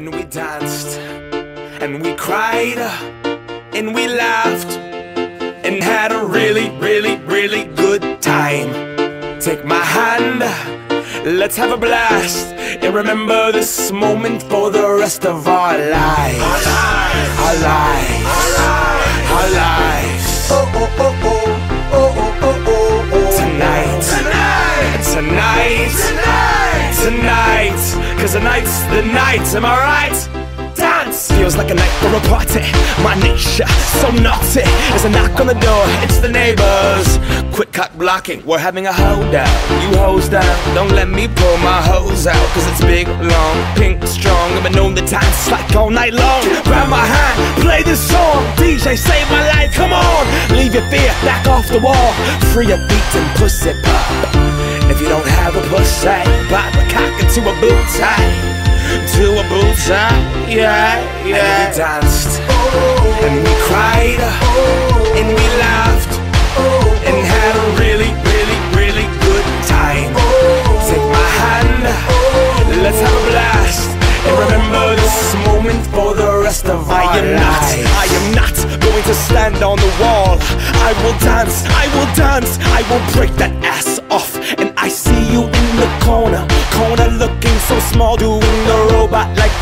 and we danced, and we cried, and we laughed, and had a really, really, really good time. Take my hand, let's have a blast, and remember this moment for the rest of our lives. Our lives, our lives. Oh, cause tonight's the night, am I right? Dance feels like a night for a party. My nature so naughty. There's a knock on the door, it's the neighbors. Quick cock blocking, we're having a holdout. You hose down, don't let me pull my hose out. Cause it's big, long, pink, strong. I've been known to dance like all night long. Grab my hand, play this song. DJ, save my life, come on. Leave your fear back off the wall. Free your beat and pussy pop. If you don't have a pussy, pop cock into a boot tie. To a boot tie, yeah, yeah. And we danced, oh, and we cried, and we laughed, oh, and had a really, really, really good time. Take my hand, let's have a blast, and remember this moment for the rest of our I am lives. not, I am not going to stand on the wall. I will dance, I will dance, I will break that ass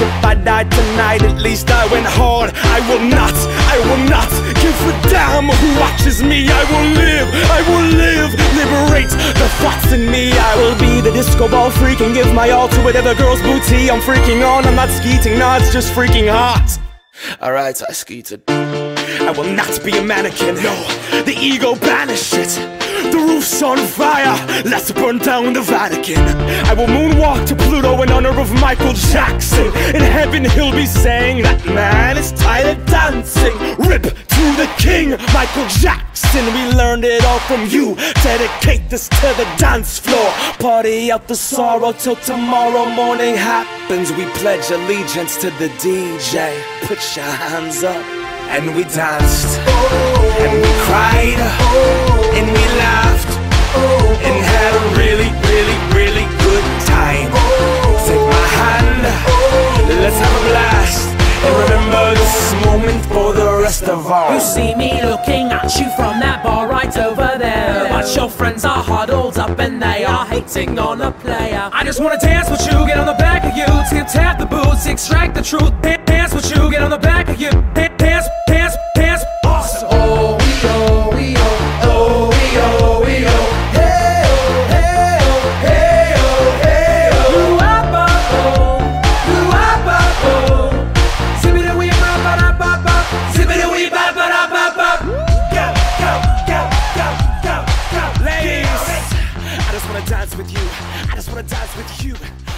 if I died tonight, at least I went hard. I will not, I will not give a damn who watches me. I will live, I will live, liberate the thoughts in me. I will be the disco ball freak and give my all to whatever girl's booty I'm freaking on. I'm not skeeting, no, it's just freaking hot. Alright, I skeeted. I will not be a mannequin, no, the ego banish it. The roof's on fire, let's burn down the Vatican. I will moonwalk to Pluto in honor of Michael Jackson. In heaven, he'll be saying that man is tired of dancing. Rip to the king, Michael Jackson. We learned it all from you. Dedicate this to the dance floor. Party out the sorrow till tomorrow morning happens. We pledge allegiance to the DJ. Put your hands up. And we danced, and we cried, and we laughed, and had a really, really, really good time. Take my hand, let's have a blast, and remember this moment for the rest of our You see me looking at you from that bar right over there. But your friends are huddled up and they are hating on a player. I just wanna dance with you, get on the back of you, tip tap the boots, extract the truth. Wanna dance with you. I just wanna dance with you.